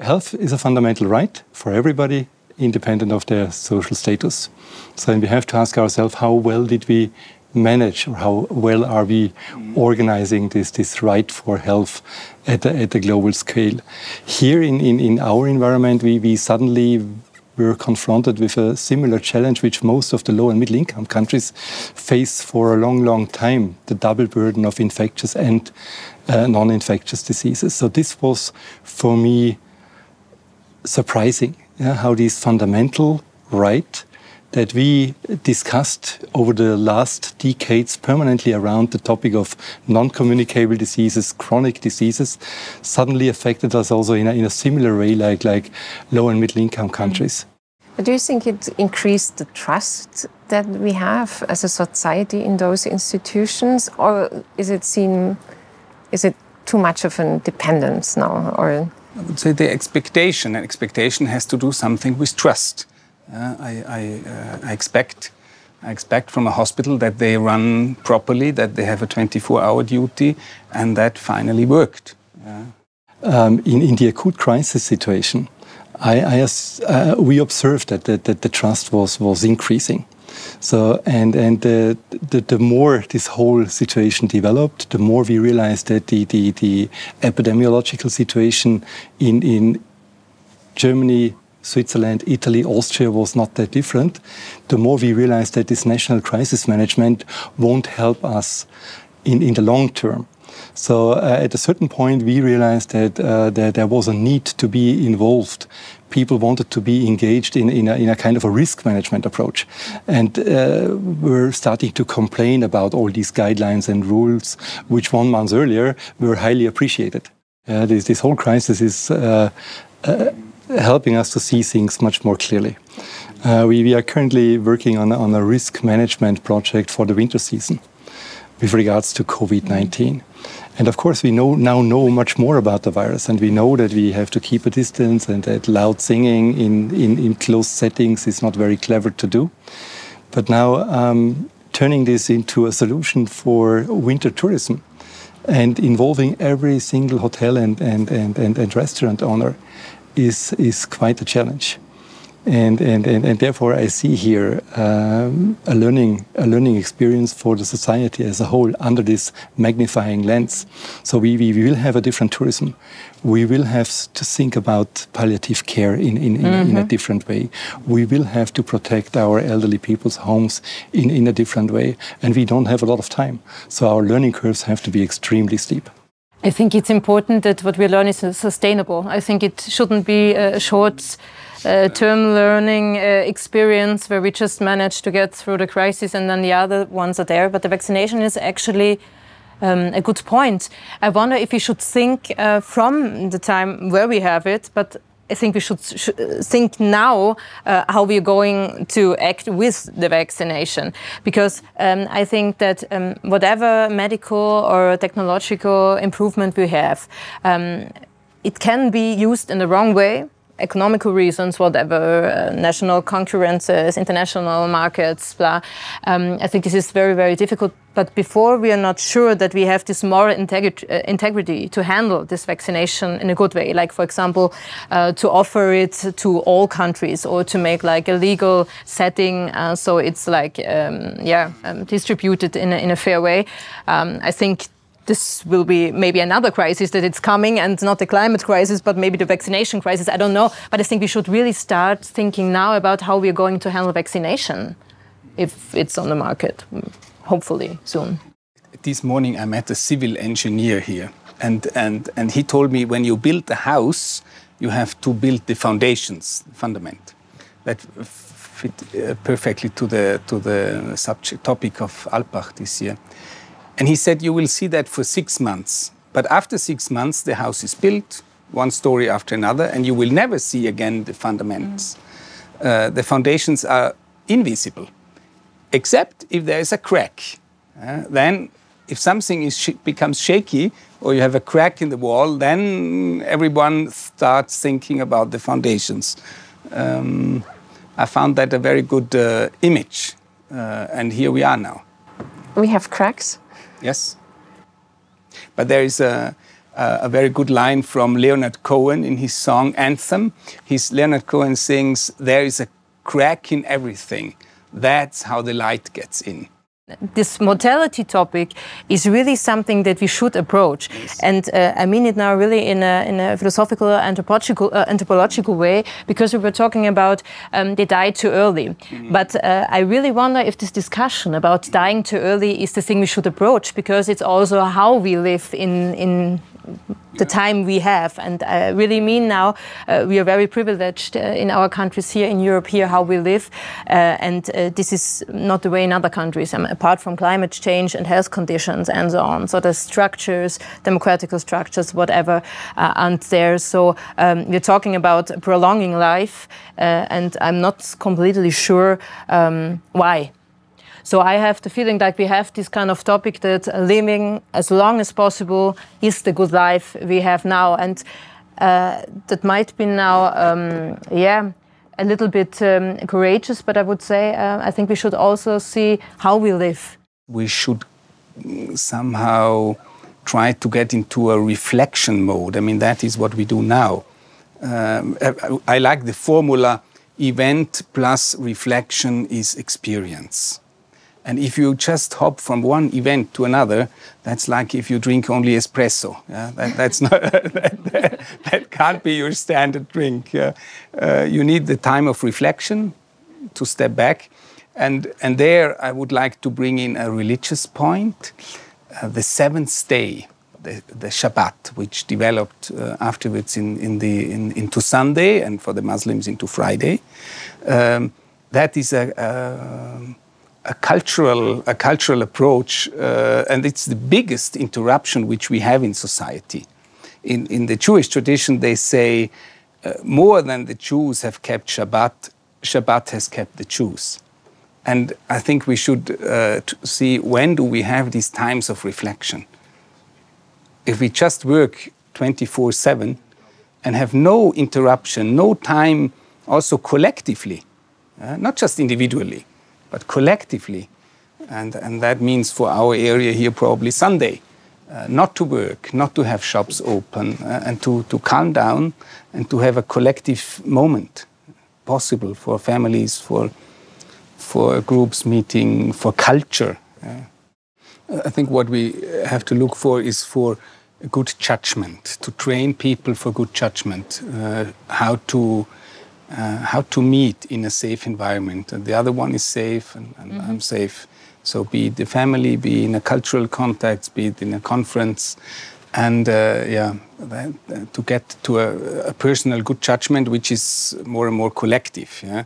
Health is a fundamental right for everybody, independent of their social status. So we have to ask ourselves how well did we manage or how well are we organizing this, this right for health at a, at global scale. Here in, in, in our environment, we, we suddenly were confronted with a similar challenge which most of the low and middle income countries face for a long, long time the double burden of infectious and uh, non infectious diseases. So, this was for me surprising yeah, how this fundamental right that we discussed over the last decades permanently around the topic of non-communicable diseases, chronic diseases, suddenly affected us also in a, in a similar way like, like low and middle income countries. But do you think it increased the trust that we have as a society in those institutions, or is it seen, is it too much of a dependence now, or? I would say the expectation, expectation has to do something with trust. Uh, I, I, uh, I, expect I expect from a hospital that they run properly, that they have a 24-hour duty, and that finally worked. Yeah. Um, in, in the acute crisis situation, I, I, uh, we observed that, that, that, the trust was, was increasing. So, and, and the, the, the, more this whole situation developed, the more we realized that the, the, the epidemiological situation in, in Germany, Switzerland, Italy, Austria was not that different, the more we realized that this national crisis management won't help us in, in the long term. So uh, at a certain point, we realized that, uh, that there was a need to be involved. People wanted to be engaged in, in, a, in a kind of a risk management approach. And uh, we're starting to complain about all these guidelines and rules, which one month earlier were highly appreciated. Uh, this, this whole crisis is uh, uh, helping us to see things much more clearly. We, we, are currently working on, on, a risk management project for the winter season with regards to COVID 19. And of course, we know, now know much more about the virus, and we know that we have to keep a distance and that loud singing in, in, in closed settings is not very clever to do. But now, um, turning this into a solution for winter tourism and involving every single hotel and, and, and, and, and restaurant owner is, is quite a challenge. And, and, and, and therefore, I see here um, a, learning, a learning experience for the society as a whole under this magnifying lens. So, we, we will have a different tourism. We will have to think about palliative care in, in, in, mm -hmm. in a mm-hmm. different way. We will have to protect our elderly people's homes in, in a different way. And we don't have a lot of time. So, our learning curves have to be extremely steep. I think it's important that what we learn is sustainable. I think it shouldn't be a short uh, term learning uh, experience where we just managed to get through the crisis and then the other ones are there. But the vaccination is actually um, a good point. I wonder if we should think uh, from the time where we have it, but I think we should sh think now uh, how we're going to act with the vaccination. Because um, I think that um, whatever medical or technological improvement we have, um, it can be used in the wrong way economical reasons, whatever, uh, national concurrences, international markets, blah. Um, I think this is very, very difficult. But before we are not sure that we have this moral integri uh, integrity to handle this vaccination in a good way, like, for example, uh, to offer it to all countries or to make like a legal setting uh, so it's like, um, yeah, um, distributed in a, in a fair way. Um, I think this will be maybe another crisis that it's coming and not the climate crisis, but maybe the vaccination crisis. I don't know. But I think we should really start thinking now about how we're going to handle vaccination if it's on the market, hopefully soon. This morning I met a civil engineer here, and, and, and he told me when you build a house, you have to build the foundations, the fundament. That fit uh, perfectly to the, to the subject topic of Alpbach this year. And he said, You will see that for six months. But after six months, the house is built, one story after another, and you will never see again the fundamentals. Mm. Uh, the foundations are invisible, except if there is a crack. Uh, then, if something sh becomes shaky or you have a crack in the wall, then everyone starts thinking about the foundations. Um, I found that a very good uh, image, uh, and here we are now. We have cracks Yes. But there is a, a very good line from Leonard Cohen in his song Anthem. His Leonard Cohen sings, There is a crack in everything. That's how the light gets in this mortality topic is really something that we should approach. Yes. And uh, I mean it now really in a, in a philosophical, anthropological, uh, anthropological way, because we were talking about um, they died too early. Mm -hmm. But uh, I really wonder if this discussion about dying too early is the thing we should approach, because it's also how we live in, in the time we have. And I really mean now uh, we are very privileged uh, in our countries here in Europe, here how we live. Uh, and uh, this is not the way in other countries, um, apart from climate change and health conditions and so on. So the structures, democratical structures, whatever, uh, aren't there. So um, we're talking about prolonging life, uh, and I'm not completely sure um, why. So I have the feeling that we have this kind of topic that living as long as possible is the good life we have now. And uh, that might be now, um, yeah, a little bit um, courageous, but I would say uh, I think we should also see how we live. We should somehow try to get into a reflection mode. I mean, that is what we do now. Um, I, I like the formula event plus reflection is experience. And if you just hop from one event to another, that's like if you drink only espresso. Yeah? That, that's not, that, that, that, can't be your standard drink. Uh, you need the time of reflection to step back. And, and there I would like to bring in a religious point. Uh, the seventh day, the, the Shabbat, which developed uh, afterwards in, in the, in, into Sunday and for the Muslims into Friday, um, that is a, a a cultural, a cultural approach, uh, and it's the biggest interruption which we have in society. In, in the Jewish tradition, they say uh, more than the Jews have kept Shabbat, Shabbat has kept the Jews. And I think we should uh, see when do we have these times of reflection. If we just work 24 7 and have no interruption, no time also collectively, uh, not just individually, but collectively. And, and that means for our area here, probably Sunday. Uh, not to work, not to have shops open, uh, and to, to calm down and to have a collective moment possible for families, for, for groups meeting, for culture. I think what we have to look for is for good judgment, to train people for good judgment, uh, how to uh, how to meet in a safe environment. And the other one is safe, and, and mm -hmm. I'm safe. So be it the family, be in a cultural context, be it in a conference, and uh, yeah, that, uh, to get to a, a, personal good judgment, which is more and more collective. Yeah.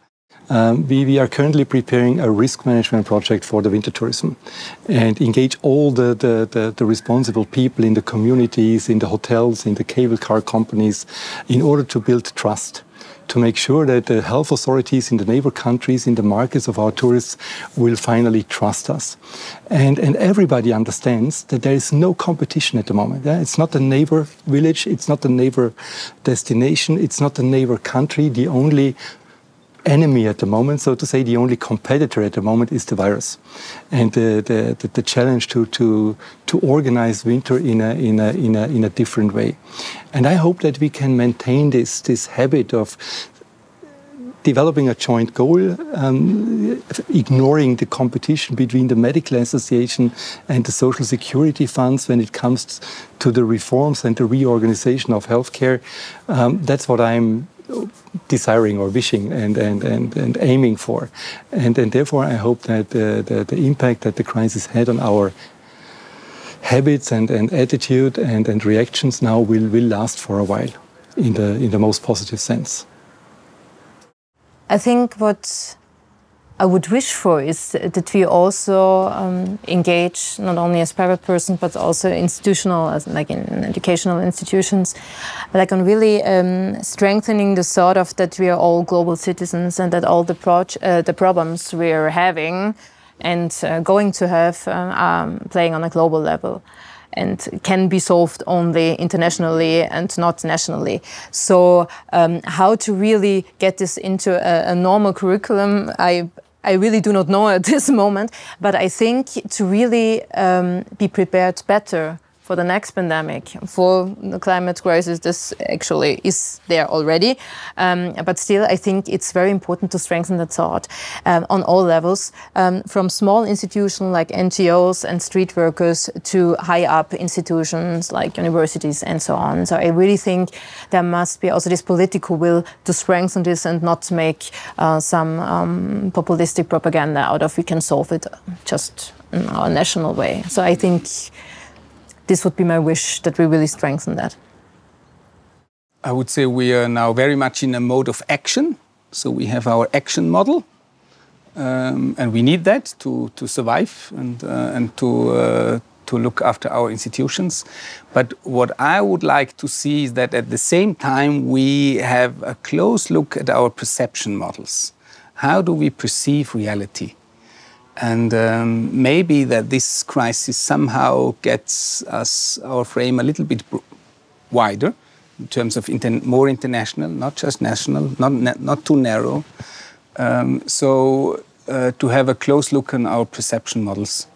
Um, we, we, are currently preparing a risk management project for the winter tourism and engage all the, the, the, the, responsible people in the communities, in the hotels, in the cable car companies, in order to build trust to make sure that the health authorities in the neighbor countries, in the markets of our tourists, will finally trust us. And, and everybody understands that there is no competition at the moment. Yeah? It's not a neighbor village, it's not a neighbor destination, it's not a neighbor country. The only enemy at the moment, so to say, the only competitor at the moment is the virus. And the, the, the, the, challenge to, to, to organize winter in a, in, a, in, a, in a different way. And I hope that we can maintain this, this habit of developing a joint goal, um, ignoring the competition between the medical association and the social security funds when it comes to the reforms and the reorganization of healthcare. Um, that's what I'm desiring or wishing and, and, and, and aiming for. And, and therefore, I hope that the, the, the impact that the crisis had on our habits and, and attitude and, and reactions now will, will last for a while in the, in the most positive sense. I think what I would wish for is that we also um, engage not only as private persons but also institutional, as like in educational institutions, like on really um, strengthening the thought of that we are all global citizens and that all the uh, the problems we are having and uh, going to have um, playing on a global level and can be solved only internationally and not nationally. So, um, how to really get this into a, a normal curriculum, I I really do not know at this moment, but I think to really um, be prepared better for the next pandemic, for the climate crisis, this actually is there already. Um, but still, I think it's very important to strengthen the thought um, on all levels, um, from small institutions like NGOs and street workers to high up institutions like universities and so on. So I really think there must be also this political will to strengthen this and not make uh, some um, populistic propaganda out of we can solve it just in our national way. So I think this would be my wish that we really strengthen that. I would say we are now very much in a mode of action. So we have our action model, um, and we need that to, to survive and, uh, and to, uh, to look after our institutions. But what I would like to see is that at the same time we have a close look at our perception models. How do we perceive reality? And um, maybe that this crisis somehow gets us our frame a little bit wider in terms of inter more international, not just national, not, not too narrow. Um, so uh, to have a close look on our perception models.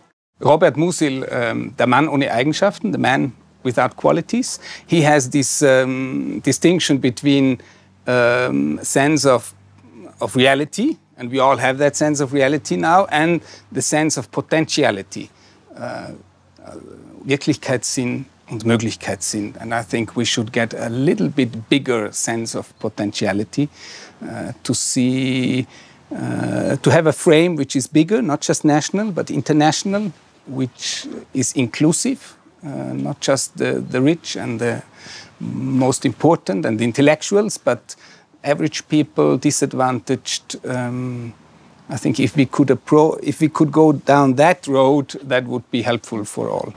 Robert Musil, um, der Mann ohne Eigenschaften, the man without qualities, he has this um, distinction between um, sense of, of reality and we all have that sense of reality now, and the sense of potentiality, uh, Wirklichkeitssinn und Möglichkeitssinn. And I think we should get a little bit bigger sense of potentiality uh, to see, uh, to have a frame which is bigger, not just national, but international, which is inclusive, uh, not just the, the rich and the most important and the intellectuals, but average people, disadvantaged. Um, I think if we could if we could go down that road, that would be helpful for all.